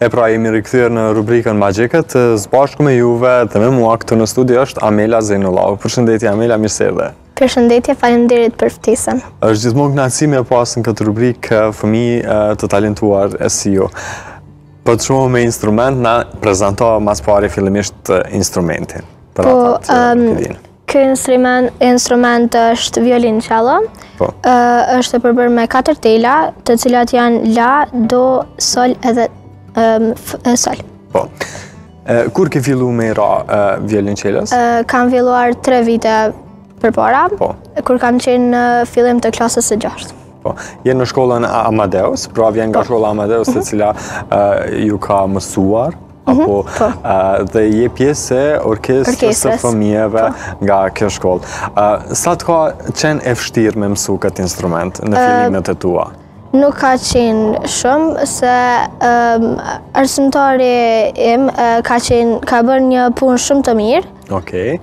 E pra, jemi rikthyer në rubrikën Magjikët, së bashku me juve dhe me mua këtu në studio është Amela Zenullahu. Përshëndetje, Amela, mirë se erdhe. Përshëndetje, faleminderit për ftesën. Është gjithmonë kënaqësi me pas në këtë rubrikë eh, fëmijë eh, të talentuar si ju. Po të shoh me instrument, na prezanto ma së pari fillimisht eh, instrumentin. Po, um, Ky instrument, instrument është violinçelo. Po. Ë është e përbërë me katër tela, të cilat janë la, do, sol edhe ëm e, sol. Po. E, kur ke fillu me i ra e, violinçelos? Ë kam filluar 3 vite përpara. Po. Kur kam qenë në fillim të klasës së 6. Po. Je në shkollën Amadeus, pra vjen nga po. shkolla Amadeus, te mhm. cila e, ju ka mësuar Mhm, apo po. dhe je pjesë e orkestrës së fëmijëve po. nga kjo shkollë. Sa të ka qenë e vështirë me mësu këtë instrument në fillimet e tua? Nuk ka qenë shumë, se arsimtari im ka bërë një punë shumë të mirë. Okej.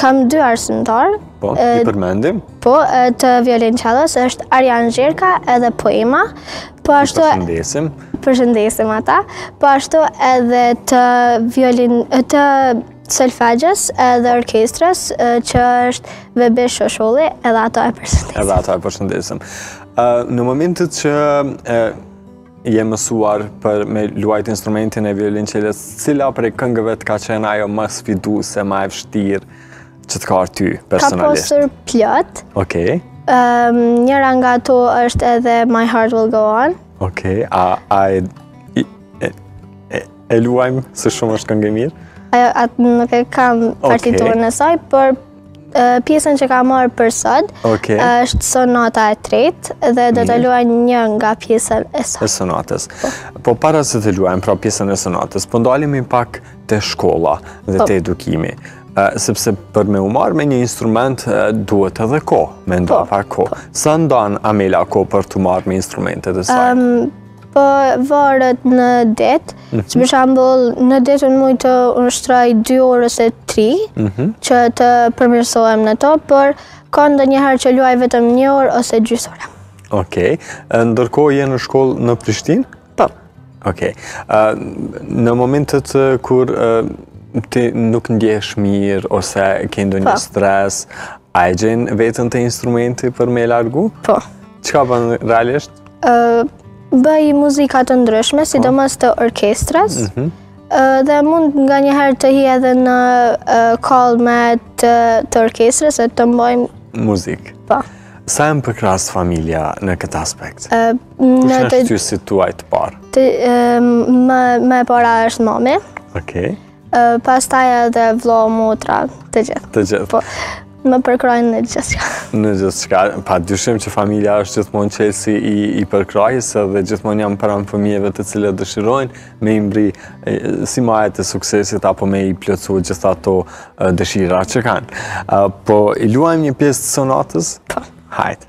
kam dy arsimtarë. Po, i përmendim? Po, të violinçelos është Arian Zherka edhe Poema. Po ashtu... Përshëndesim. Përshëndesim ata. Po ashtu edhe të violin... të solfexhos edhe orkestrës që është Vehbi Shosholli edhe atë e përshëndesim. Edhe atë e përshëndesim. Në momentet që je mësuar për me luajt instrumentin e violinçelos, cila prej këngëve të ka qenë ajo ma sfiduese ma e vështirë që të ka ardh ty personalisht? Ka pasur plot. Okej. Ehm, njëra nga to është edhe My Heart Will Go On. Okej, a e luajmë se shumë është këngë e mirë? Ajo, atë nuk e kam partiturën e saj, por Pjesën që kam marrë për sot është sonata e tretë dhe do të luaj një nga pjesët e saj. E sonatës. Po. po para se të luajmë pra pjesën e sonatës, po ndalemi pak te shkolla dhe po. te edukimi. Sepse për me u marrë me një instrument duhet edhe kohë, me nda po. pak kohë. Sa ndan Amela kohë për t'u marrë me instrumentin e saj? Po varet në ditë, mhm. si për shembull në ditë unë muj të ushtroj 2 orë ose 3 mhm. që të përmirësohem në to, por ka ndonjëherë që luaj vetëm një orë ose gjysmë orë. Okej, ndërkohë je në shkollë në Prishtinë? Po. Okej, në momentet kur ti nuk ndihesh mirë ose ke ndonjë po. stres, a e gjen veten te instrumenti për me e largu? Po. Çka bën realisht? Bëj muzika të ndryshme, sidomos të orkestrës, mhm. dhe mund nganjëherë të hyj edhe në kampe të orkestrës e të bojmë... Muzikë. Po. Sa e ke përkrahëse familja në këtë aspekt? Kush janë shtysit tuaj të parë? Më e para është mami. Okej. Pastaj edhe vllau, motra, të gjithë. Të gjithë. Po, më përkrahin në gjithçka. Në gjithçka, pa dyshim që familja është gjithmonë çelësi i, i përkrahjes dhe gjithmonë janë pranë fëmijëve të cilët dëshirojnë me i mbërri si majet e suksesit apo me i plotësu gjithë ato dëshira që kanë. Po, i luajmë një pjesë të sonatës? Po. Hajde.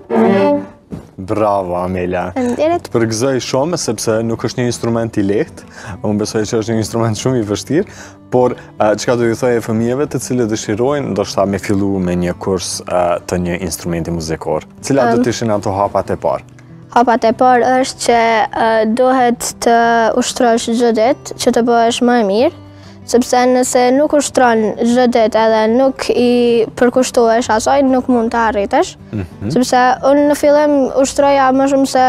Bravo, Amela. Faleminderit. Të përgëzoj shumë sepse nuk është një instrument i lehtë. Unë besoj që është një instrument shumë i vështirë, por çka do ju thoje fëmijëve të cilët dëshirojnë ndoshta me fillu me një kurs të një instrumenti muzikor. Cilat do të ishin ato hapat e parë? Hapat e parë është që duhet të ushtrosh çdo ditë që të bëhesh më e mirë sepse nëse nuk ushtron çdo ditë edhe nuk i përkushtohesh asaj nuk mund ta arrish. Mhm. Sepse unë në fillim ushtroja më shumë se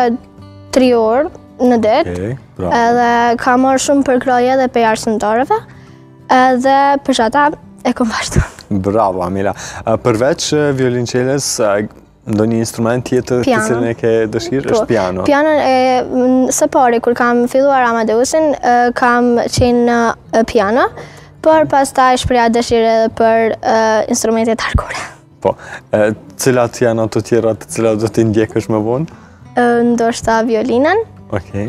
3 orë në ditë. Okay, edhe kam marrë shumë përkrahje edhe prej arsimtarëve. Edhe për qata e kam vazhdu. Bravo Amela. Përveç violonçelit, ndonjë instrument tjetër të cilin e ke dëshirë, po, është piano. Piano, së pari kur kam filluar Amadeusin, kam qenë në piano, por mhm. pastaj shpreha dëshirë edhe për instrumentet arkore. Po, e, cilat janë ato tjera të cilat do t'i ndjekësh më vonë? Ndoshta violinën. Okej. Okay.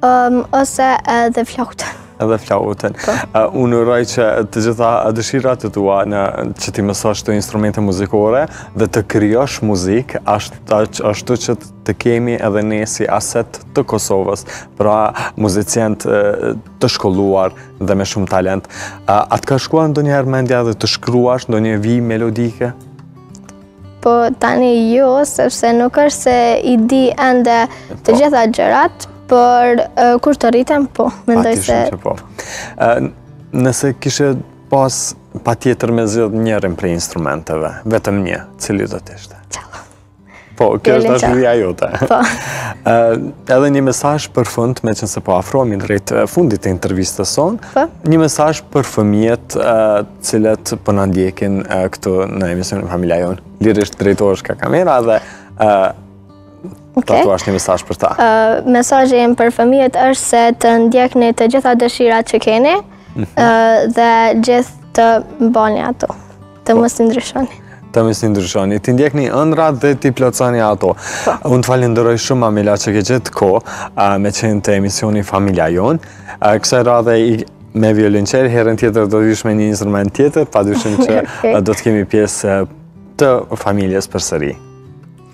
Um, ose edhe flautën. Edhe flautën. Po. Uh, unë uroj që të gjitha dëshirat e tua në, që t'i mësosh këto instrumente muzikore dhe të krijosh muzikë ashtu ashtu që të kemi edhe ne si aset të Kosovës. Pra muzicientët të shkolluar dhe me shumë talent. A të ka shkuar ndonjëherë mendja dhe të shkruash ndonjë vijë melodike? Po tani jo, sepse nuk është se i di ende të po. gjitha gjërat, por kur të rritem, po, mendoj se... A po. Nëse kishe pas patjetër me zgjedh njërin prej instrumenteve, vetëm një, cili do të ishte? Po, kjo është dashuria jote. Po. Edhe një mesaj për fund, meqenëse po afrohemi drejt fundit të intervistës sonë, po. një mesaj për fëmijët të cilët po na ndjekin këtu në emisionin Familja Jonë. Lirisht drejtohesh ka kamera dhe ta thuash një mesaj për ta. Mesazhi jem për fëmijët është se të ndjekni të gjitha dëshirat që keni mhm. dhe gjithë t'i mbani ato. Të po. mos t'i ndryshoni. Të mos t'i ndryshoni. T'i ndjekni ëndrrat dhe t'i plotësoni ato. Po. Unë të falënderoj shumë, Amela, që ke gjet kohë me qenë te emisioni Familja Jonë. Kësaj radhe me violinçel, herën tjetër do vish me një instrument tjetër, pa dyshim që do të kemi pjesë të familjes përsëri.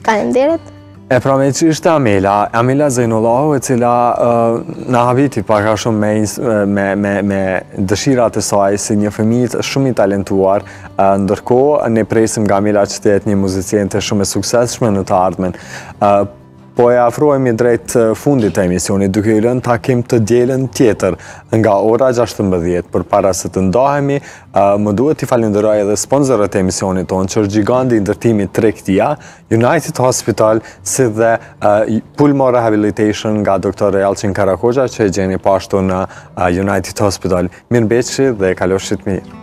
Faleminderit. E pra miq ishte Amela, Amela Zejnullahu e cila na habiti pak a shumë me, me, me, dëshirat e saj si një fëmijë shumë i talentuar, ndërkohë ne presim nga Amela që të jetë një muziciente shumë e suksesshme në të ardhmen. Po afrohemi drejt fundit të emisionit, duke ju lënë takim të dielën tjetër nga ora 16 përpara se të ndahemi, Më duhet t'i falënderoj edhe sponsorët e emisionit tonë, që është gjiganti i ndërtimit Tregtia, United Hospital, si dhe Pulmo Rehabilitation nga doktor Jallçin Karakoxha, që e gjeni po ashtu në United Hospital. Mirë mbetshi dhe kalofshit mirë.